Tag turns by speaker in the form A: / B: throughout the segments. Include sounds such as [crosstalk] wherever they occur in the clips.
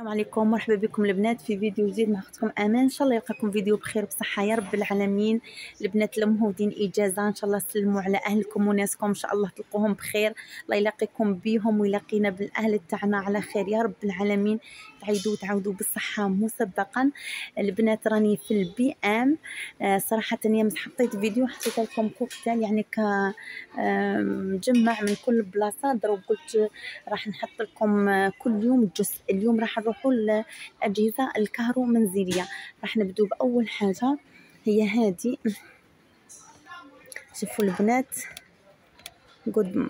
A: السلام عليكم. مرحبا بكم البنات في فيديو جديد مع أختكم أمان إن شاء الله يلقاكم فيديو بخير بصحه يا رب العالمين. البنات اللي مهودين إجازة. إن شاء الله سلموا على أهلكم وناسكم. إن شاء الله تلقوهم بخير. الله يلاقيكم بيهم ويلاقينا بالأهل تاعنا على خير. يا رب العالمين. تعيدوا وتعودوا بالصحة مسبقا. البنات راني في ال B&M آه صراحة يامس حطيت فيديو حطيت لكم كوكتيل يعني ك مجمع من كل بلاصة. ضرب قلت راح نحط لكم كل يوم جزء. اليوم راح نروحوا للاجهزه الكهرو منزلية. راح نبدو بأول حاجة هي هذه شوفوا البنات. قد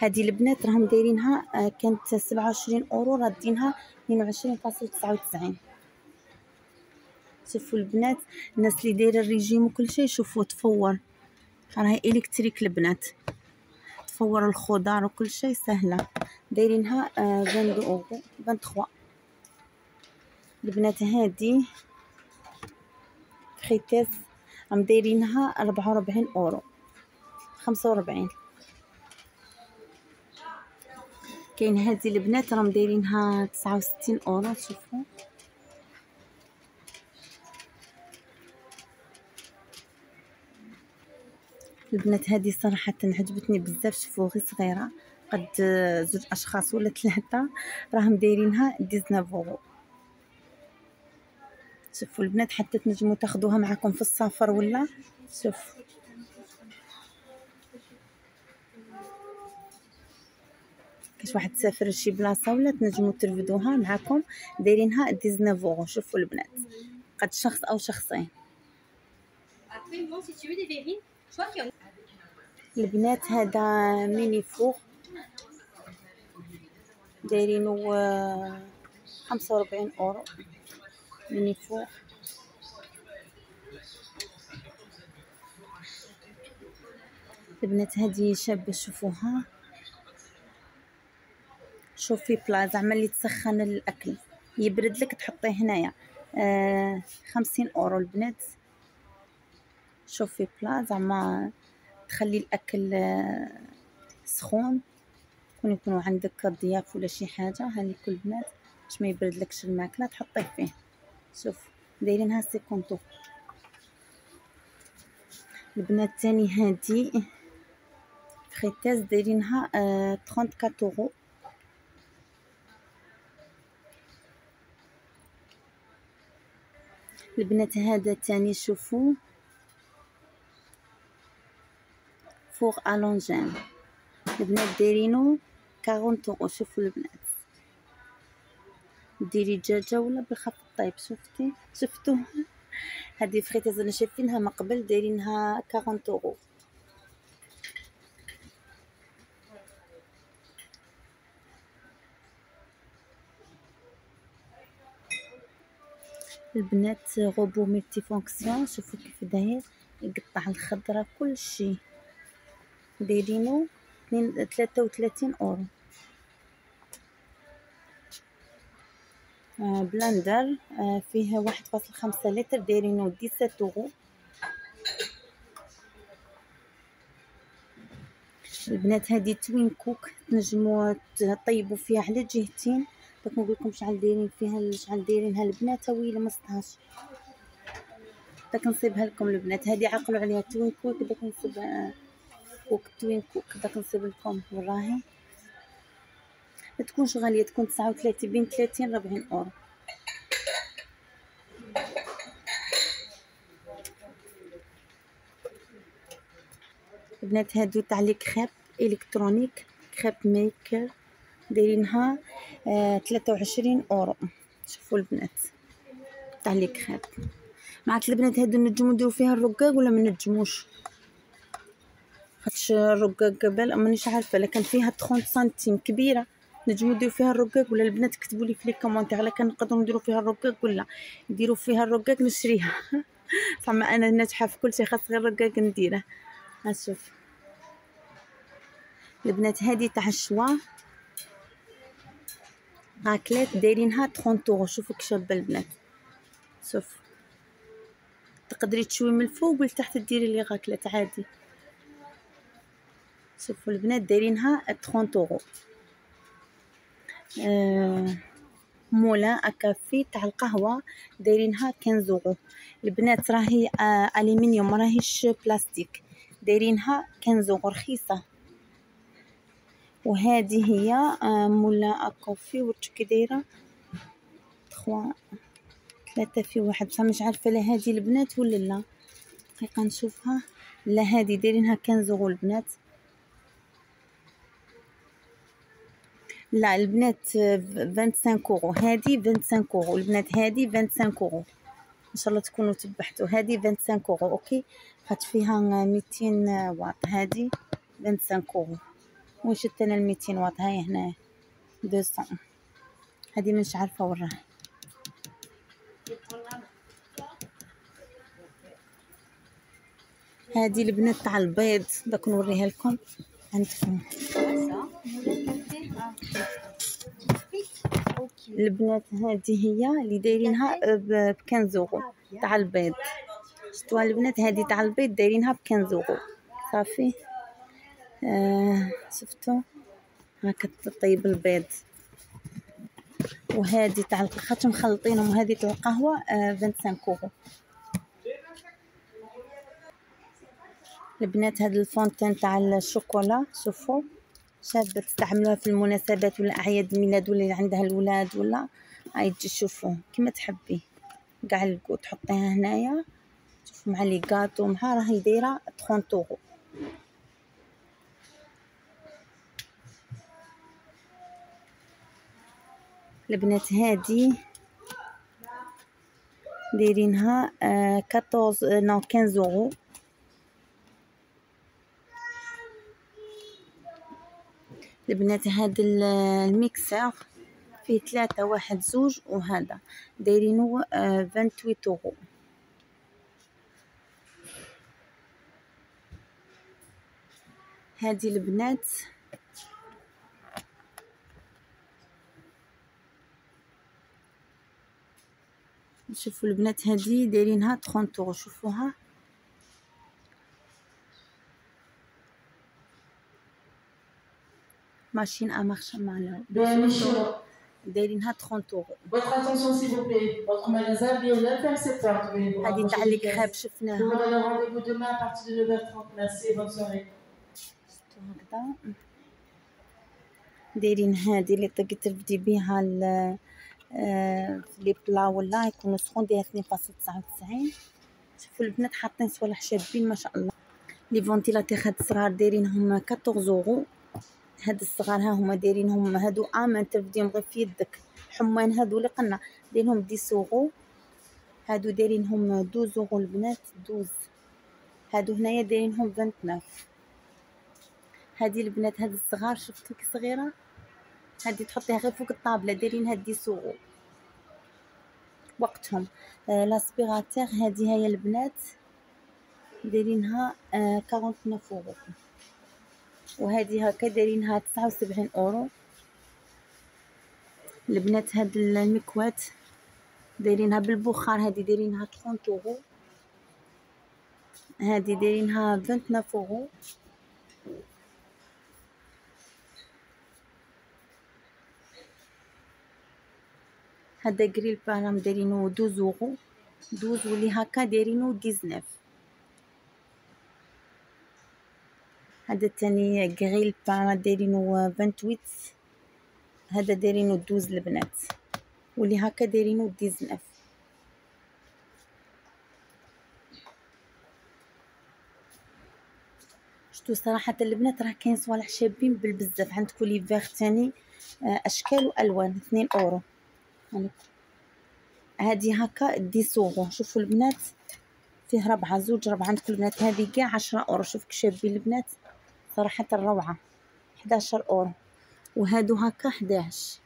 A: هذه البنات راهم دايرينها آه، كانت سبعة وعشرين أورو رادينها اثنين وعشرين فاصل تسعة وتسعين. شوفوا البنات الناس اللي دايرة الريجيم وكل شيء شوفوا تفور. راهي إلكتريك البنات. تفور الخضار وكل شيء سهلة. دايرينها 22 آه، أورو 23 البنات هادي خيتاس راهم دايرينها 44 أورو. 45 كاين هادي البنات راهم دايرينها 69 أورو شوفوا البنات هذه صراحة عجبتني بزاف شوفوا غير صغيرة قد زوج أشخاص ولا ثلاثة راهم دايرينها 19 أورو. شوفوا البنات حتى تنجموا تاخذوها معكم في السفر ولا؟ شوف. كاش واحد تسافر لشي بلاصة ولا تنجموا ترفدوها معكم دايرينها 19 أورو. شوفوا البنات. قد شخص أو شخصين. البنات هذا mini four دايرينو خمسة وربعين أورو. mini four البنات هذه شابة شوفوها. شوفي plat زعما اللي تسخن الأكل. يبرد لك تحطيه هنايا. آه خمسين أورو البنات. شوفي plat زعما تخلي الأكل آه سخون. كون يكونوا عندك ضياف ولا شي حاجة هاني كل بنات. باش ما يبردلكش الماكلة تحطيه فيه. شوف دايرينها cinquante البنات تاني هادي. friteuse دايرينها آه 34 أورو. البنات هذا تاني شوفوا فوق الونجين. البنات دايرينو 40 اورو شوفوا البنات. ديري دجاجه ولا بالخف الطيب شفتي؟ شفتو؟ هذه فريتاز أنا شايفينها من قبل دايرينها 40 اورو البنات robot multifonction شوفوا كيف داير يقطع الخضرة كلشي. دايرينو ثلاثة وثلاثين أورو. آه blender آه فيه واحد فاصل خمسة لتر دايرينو dix-sept أورو. البنات هذه twin cook تنجموا تطيبوا فيها على جهتين. داك نقول لكم شحال دايرين فيها شحال دايرينها البنات oui 15 داك نصيبها لكم البنات. هذه عقلوا عليها twin cook داك نصيب cook twin cook داك نصيب لكم وراهي ما تكونش غالية تكون 39 بين 30 40 أورو. البنات هادو تاع les crêpes electronic crepe maker دايرينها آه 23 أورو. شوفوا البنات تاع les crêpes. مع البنات هادو نجمو نديرو فيها الرقاق ولا ما نجموش؟ خاطش الرقاق قبل مانيش عارفة لكن فيها 30 سنتيم كبيرة نجمو نديرو فيها الرقاق ولا البنات كتبوا لي في les commentaires على كان نقدروا نديرو فيها الرقاق ولا نديرو فيها الرقاق نشريها. [laughs] فما أنا ناجحة في كل شيء خاص غير الرقاق نديره. ها شوف. البنات هذه تاع الشوا. raclette دايرينها 30 اورو شوفوا شابه البنات. شوف تقدري تشوي من الفوق ولتحت ديري les raclettes عادي. شوفوا البنات دايرينها 30 اورو آه moulin à café تاع القهوة دايرينها 15 اورو البنات راهي آه ألومنيوم راهيش بلاستيك. دايرينها 15 اورو رخيصة. وهذه هي آه مولا أكوفي ورتو كي دايره تخوا ثلاثة في واحد. بصح مش عارفة لا هذه البنات ولا لا. دقيقة نشوفها. لا هذه دايرينها 15 اورو البنات لا البنات 25 اورو هذه 25 اورو البنات هذه 25 اورو إن شاء الله تكونوا تبحتوا هذه 25 اورو أوكي؟ خاطر فيها 200 واط هذه 25 اورو وشت أنا ال 200 واط؟ هاي هنا. 200 هذه مش عارفة راهي هذه البنات تاع البيض. داك نوريها لكم. عندكم البنات هذه هي اللي دايرينها ب 15 اورو تاع البيض. شفتوها البنات هذه تاع البيض دايرينها ب 15 اورو صافي. آه شفتوا هاكا طيب البيض. وهذه تاع الخاتم مخلطينهم وهذه تاع القهوة آه 25 اورو البنات هاد ال fontaine تاع الشوكولا شوفوا شابة تستعملوها في المناسبات ولا أعياد الميلاد ولا اللي عندها الولاد ولا. هاي تجي تشوفوا كيما تحبي. الكو تحطيها هنايا. شوفوا مع les gâteaux مع راهي دايرة 30 اورو البنات هادي دايرينها 14 non 15 اورو البنات هاد ال mixeur فيه ثلاثة واحد زوج وهذا. دايرينو vingt-huit euros هادي البنات. شوفوا البنات هذه دايرينها 30 طوغو شوفوها. ماشين أ مارش مالو دايرينها 30
B: طوغو
A: هذه تاع لي شفناها. هو دايرين هذه اللي طقيت تبدي بها آه، لي بلا ولا يكونوا سخون دايرة 2.99 شوفوا البنات حاطين صوالح شابين ما شاء الله. les ventilateurs هاد الصغار دايرينهم 14 اورو هاد الصغار ها هما دايرينهم هادو أمان تبديهم غير في يدك. حمان هادو اللي قلنا دايرينهم 10 اورو هادو دايرينهم 12 اورو البنات 12 هادو هنايا دايرينهم 29 هادي البنات هاد الصغار شفتو كي صغيرة؟ هادي تحطيها غير فوق الطابلة دايرينها 10 اورو وقتهم. آه l'aspirateur هادي هي البنات. دايرينها آه 49 اورو وهذه هكا دايرينها 79 اورو البنات هاد المكوات دايرينها بالبخار هادي دايرينها 30 اورو هادي دايرينها 29 اورو هذا grille-pain دايرينو 12 اورو 12 واللي هكا دايرينو 19 هذا الثاني grille-pain دايرينو 28 هذا دايرينو 12 البنات. واللي هكا دايرينو 19 شتو صراحة البنات راه كاين صوالح شابين بالبزاف. عندكم les verres تاني آه، أشكال وألوان 2 أورو. هادي هكا 10 اورو شوفوا البنات فيه ربعة زوج ربعة. عندكم البنات هذه كاع عشرة أورو. شوف كي شابين البنات صراحة الروعة. 11 أورو. وهادو هكا 11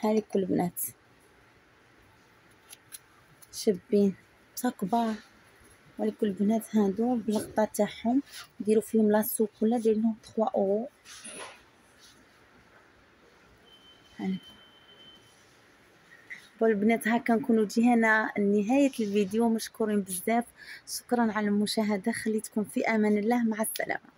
A: هاذيك البنات. شابين بصح كبار. ولكن البنات هادو بالغطاء تاعهم. ديروا فيهم لاصوك ولا دايرينهم 3 أورو. هاني. والبنات هكا نكونوا جينا نهاية الفيديو مشكورين بزاف. شكرا على المشاهدة خليتكم في أمان الله. مع السلامة.